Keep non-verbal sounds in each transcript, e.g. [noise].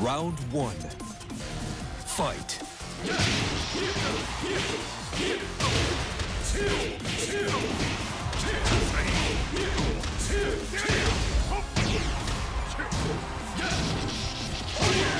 Round one. Fight. Great.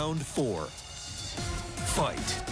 Round four. Fight.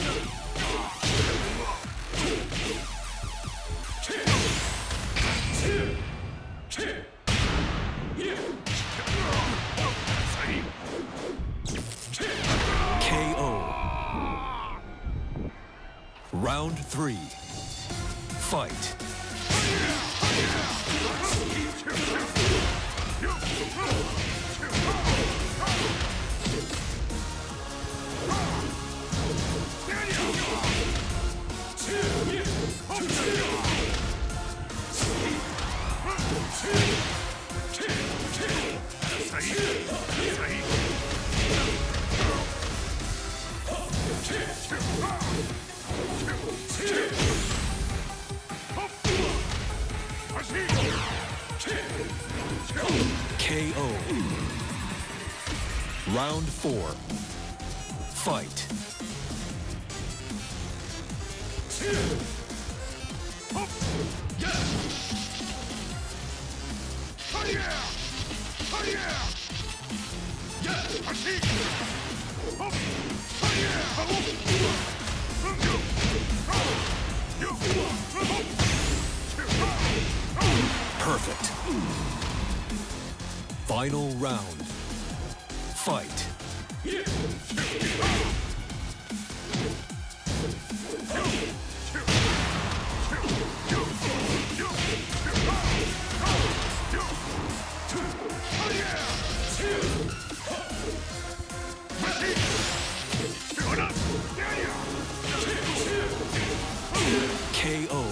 Let's go. Round four. Fight. Perfect. Final round. Fight. KO.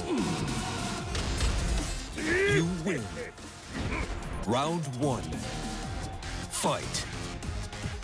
You win. Round one. Fight.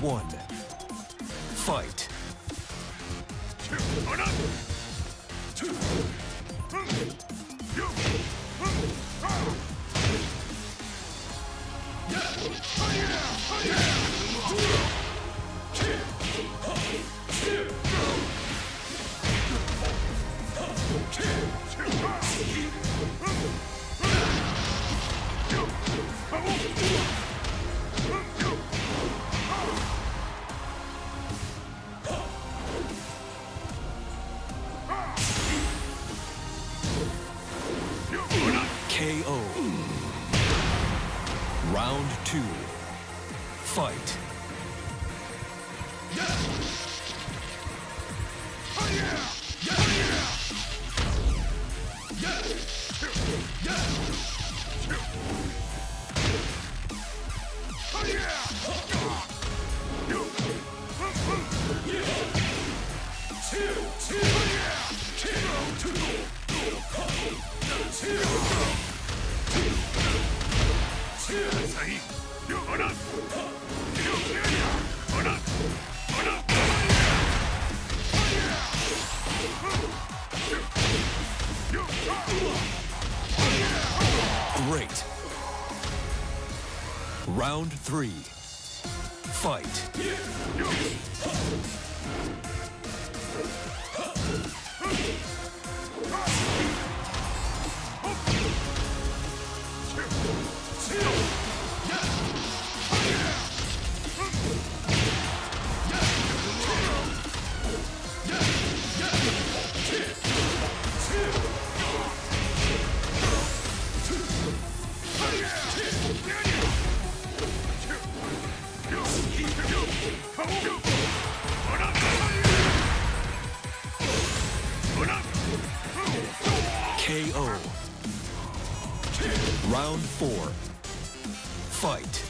one. Fight. Round two. Fight. Oh, Great. Round three. Fight. Round four. Fight.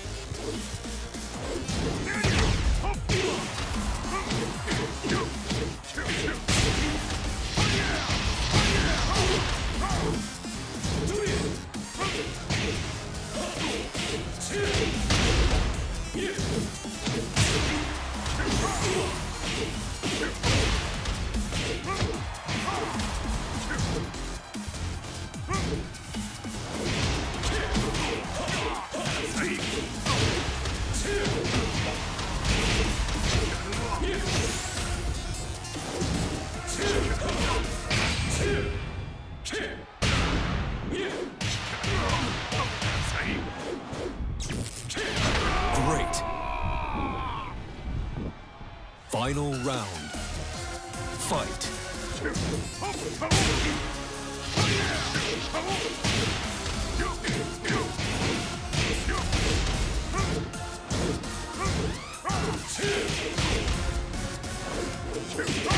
Great. Final round. Fight. [laughs]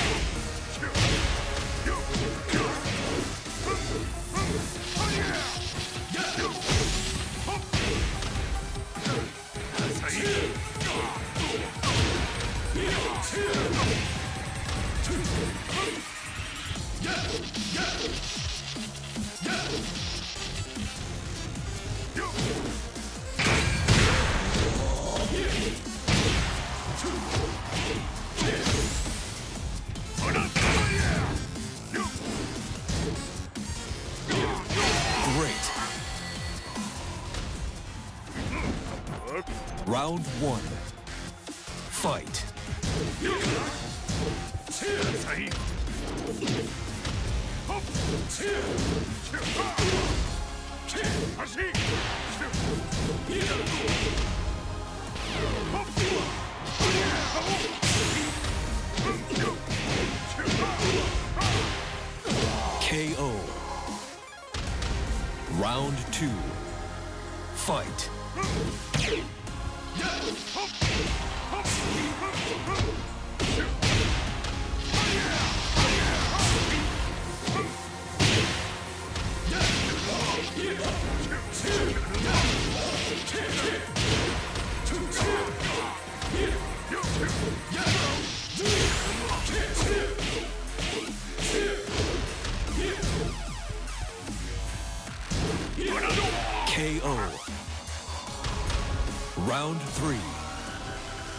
Great. Round one. Fight. KO. Round two. Fight. Round three.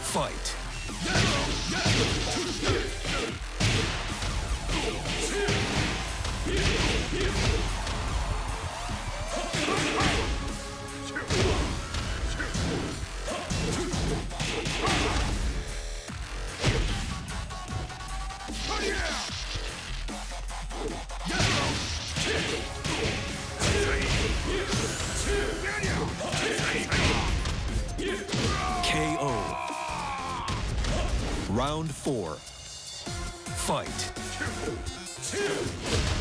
Fight. Round four. Fight. KO.